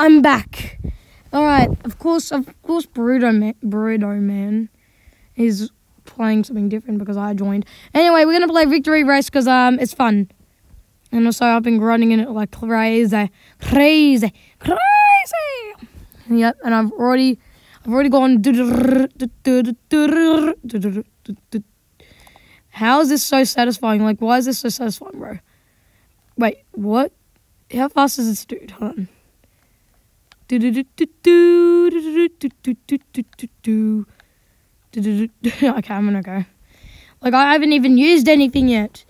I'm back. All right, of course, of course, Burrito Man, Burrito Man is playing something different because I joined. Anyway, we're gonna play Victory Race because um, it's fun, and also I've been running in it like crazy, crazy, crazy. Yep, and I've already, I've already gone. How is this so satisfying? Like, why is this so satisfying, bro? Wait, what? How fast is this dude? Hold on. Okay, I'm gonna go. Like I haven't even used anything yet.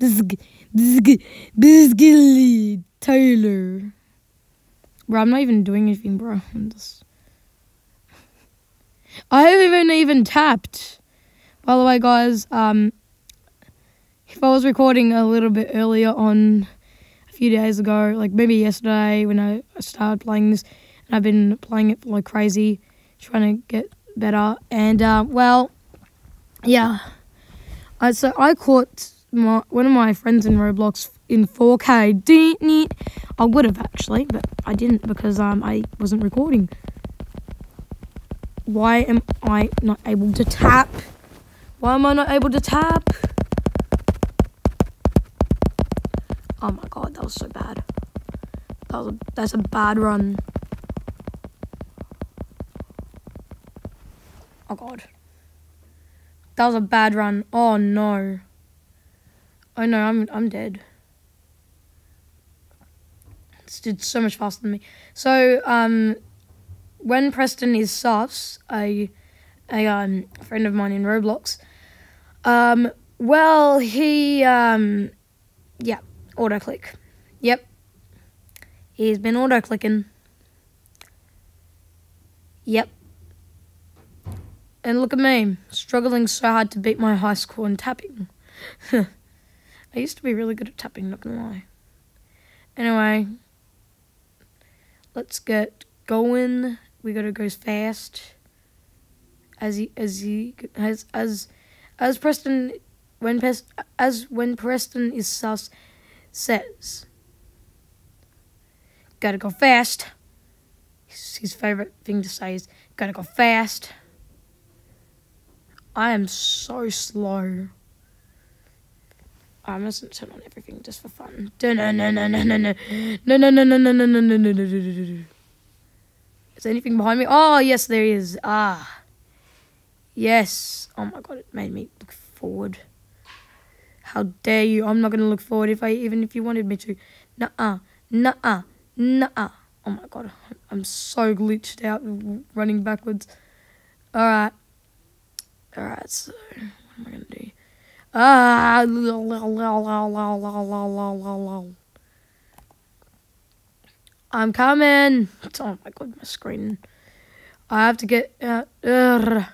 Bizg Bizg Bizgilly Taylor. Bro, I'm not even doing anything, bro. I'm just I haven't even tapped. By the way, guys, um if I was recording a little bit earlier on few days ago, like maybe yesterday when I started playing this, and I've been playing it like crazy, trying to get better. And uh, well, yeah, I so I caught my one of my friends in Roblox in 4K. Didn't I would have actually, but I didn't because um I wasn't recording. Why am I not able to tap? Why am I not able to tap? Oh my god, that was so bad. That was a, that's a bad run. Oh god. That was a bad run. Oh no. Oh no, I'm I'm dead. This did so much faster than me. So, um when Preston is sus, a a um friend of mine in Roblox, um well he um yeah, auto click. Yep. He's been auto clicking. Yep. And look at me, struggling so hard to beat my high score in tapping. I used to be really good at tapping, not gonna lie. Anyway, let's get going. We gotta go fast. As he, as he, as, as, as Preston, when as when Preston is sus, says. Gotta go fast. His favorite thing to say is, gotta go fast. I am so slow. I mustn't turn on everything just for fun. No no no no no no no no no no no no no no no Is there anything behind me? Oh yes, there is. Ah, yes. Oh my god, it made me look forward. How dare you? I'm not gonna look forward if I even if you wanted me to. Nuh-uh. Nuh-uh. Nuh-uh. Oh my god. I'm so glitched out running backwards. Alright. Alright, so what am I gonna do? Ah I'm coming. Oh my god, my screen. I have to get out. Uh,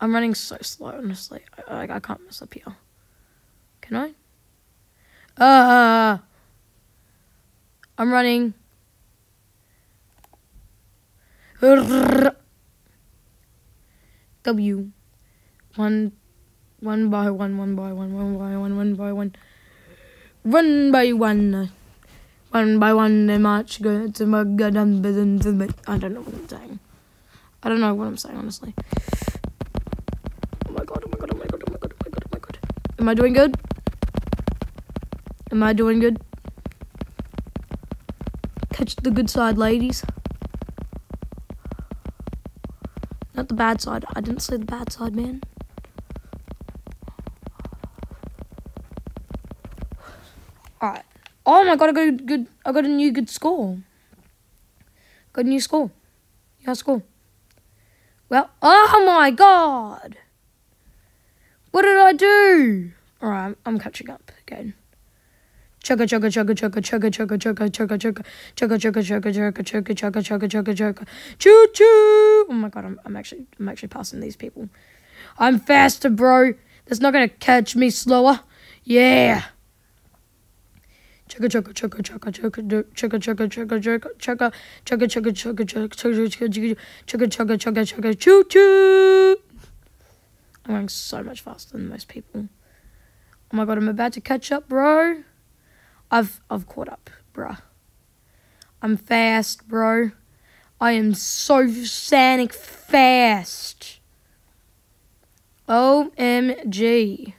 I'm running so slow, honestly. I, I, I can't mess up here. Can I? Uh, I'm running. W. One, one by one, one by one, one by one, one by one. Run by one. One by one, they march go to my goddamn business. I don't know what I'm saying. I don't know what I'm saying, honestly. Am I doing good? Am I doing good? Catch the good side, ladies. Not the bad side. I didn't say the bad side, man. Alright. Oh my god, I got a good I got a new good score. Got a new score. Yeah, score. Well, oh my god! What did I do? Alright, I'm, I'm catching up again. Chugga chugga chugga chugga chugga chugga chugga chugga chugga chugga chugga chugga chugga chugga chugga chugga chugga chugga choo choo. Oh my god, I'm I'm actually I'm actually passing these people. I'm faster, bro. That's not gonna catch me slower. Yeah. Chugga chugga chugga chugga chugga chugga chugga chugga chugga chugga chugga chugga chugga chugga chugga chugga chugga chugga chugga choo choo. I'm going so much faster than most people. Oh my god, I'm about to catch up, bro. I've I've caught up, bruh. I'm fast, bro. I am so sanic fast. OMG.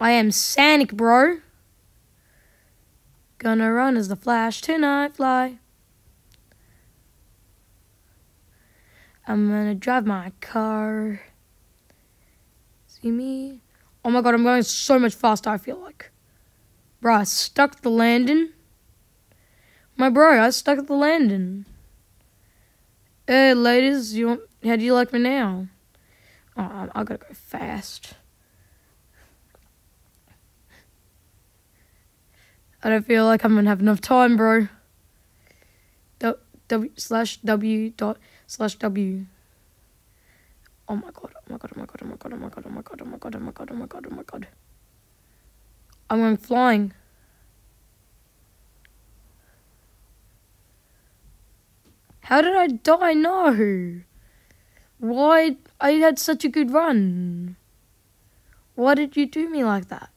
I am sanic, bro. Gonna run as the flash tonight, fly. I'm gonna drive my car. See me? Oh my god, I'm going so much faster, I feel like. Bro, I stuck the landing. My bro, I stuck the landing. Hey, ladies, you want, how do you like me now? Oh, um, I gotta go fast. I don't feel like I'm gonna have enough time, bro. W slash W dot slash W. Oh my god, my god, oh my god, oh my god, oh my god, oh my god, oh my god, oh my god, oh my god, oh my god. I'm going flying. How did I die? No. Why? I had such a good run. Why did you do me like that?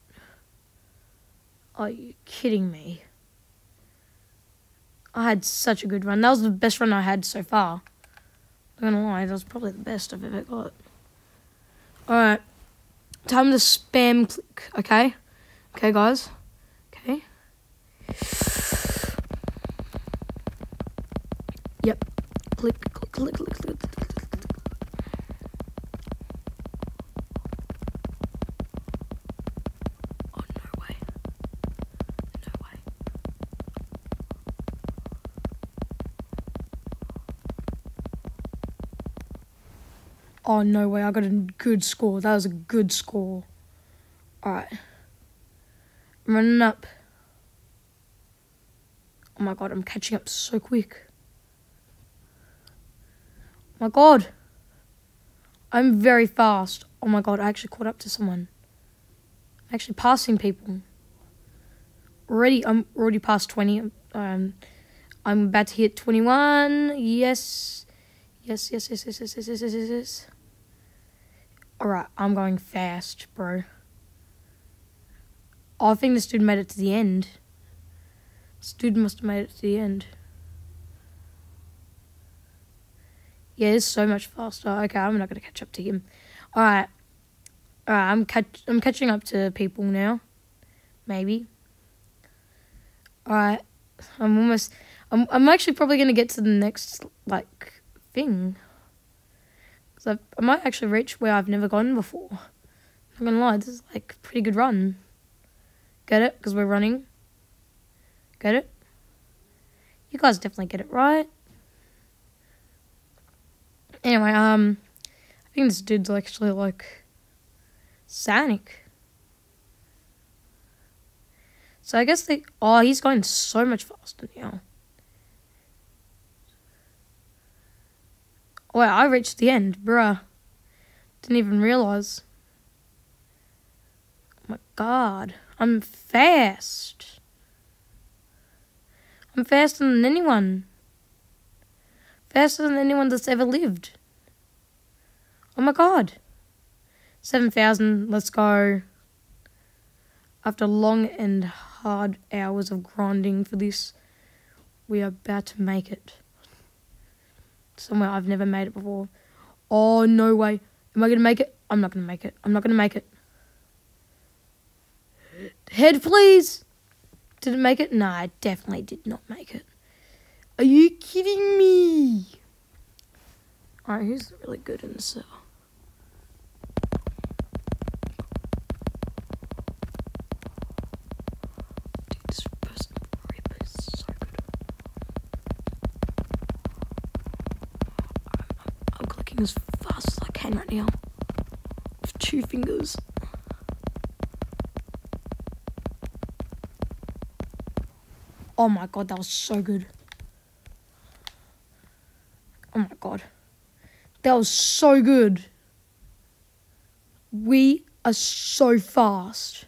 Are you kidding me? I had such a good run. That was the best run I had so far. I'm gonna lie, that was probably the best I've ever got. Alright. Time to spam click, okay? Okay, guys? Okay. Yep. Click, click, click, click, click, Oh, no way. I got a good score. That was a good score. Alright. I'm running up. Oh my god, I'm catching up so quick. Oh my god. I'm very fast. Oh my god, I actually caught up to someone. I'm actually passing people. Already, I'm already past 20. Um, I'm about to hit 21. Yes. Yes, yes, yes, yes, yes, yes, yes, yes, yes. Alright, I'm going fast, bro. Oh, I think this dude made it to the end. This dude must have made it to the end. Yeah, it's so much faster. Okay, I'm not gonna catch up to him. Alright. Alright, I'm catch I'm catching up to people now. Maybe. Alright. I'm almost I'm I'm actually probably gonna get to the next like thing. So I might actually reach where I've never gone before. I'm not gonna lie, this is like a pretty good run. Get it? Because we're running. Get it? You guys definitely get it right. Anyway, um, I think this dude's actually like Sonic. So I guess they. Oh, he's going so much faster now. Wow, I reached the end, bruh. Didn't even realize. Oh my god, I'm fast. I'm faster than anyone. Faster than anyone that's ever lived. Oh my god. 7,000, let's go. After long and hard hours of grinding for this, we are about to make it somewhere I've never made it before. Oh, no way. Am I going to make it? I'm not going to make it. I'm not going to make it. Head, please. Did it make it? No, I definitely did not make it. Are you kidding me? Alright, who's really good in the server? As fast as I can right now. With two fingers. Oh my god, that was so good. Oh my god. That was so good. We are so fast.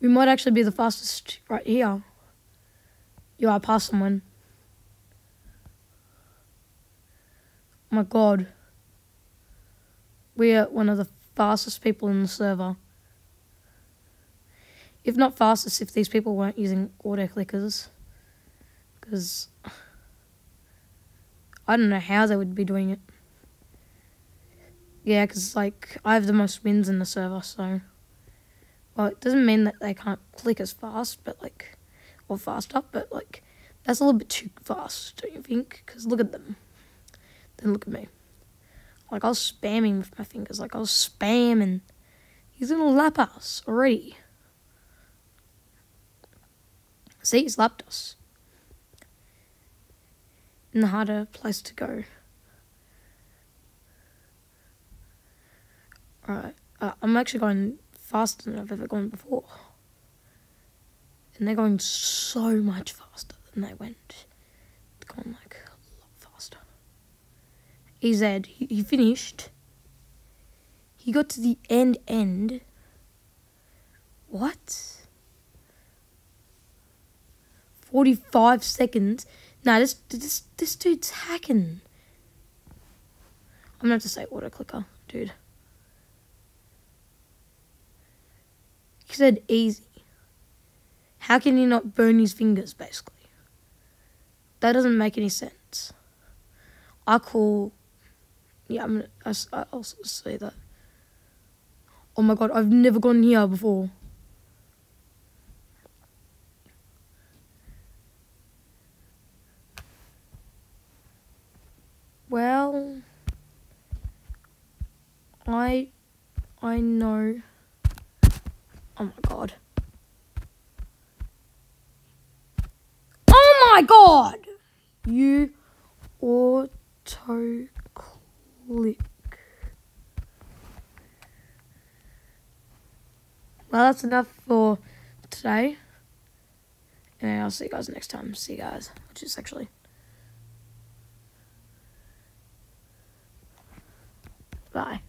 We might actually be the fastest right here. You are past someone. My god. We are one of the fastest people in the server. if not fastest, if these people weren't using auto clickers. Because I don't know how they would be doing it. Yeah, because like I have the most wins in the server, so well, it doesn't mean that they can't click as fast, but like or faster, but like that's a little bit too fast, don't you think? Because look at them, then look at me. Like I was spamming with my fingers, like I was spamming. He's gonna lap us already. See, he's lapped us. In the harder place to go. Alright, uh, I'm actually going faster than I've ever gone before. And they're going so much faster than they went. They're going like a lot faster. EZ, he, he finished. He got to the end end. What? 45 seconds. Nah, this, this, this dude's hacking. I'm gonna have to say auto clicker, dude. He said easy. How can he not burn his fingers, basically? That doesn't make any sense. I call. Yeah, I'm gonna. I, I also say that. Oh my god, I've never gone here before. Well, I I know. Oh my god. Oh my god! You auto click. Well, that's enough for today. And I'll see you guys next time. See you guys, which is actually. Bye.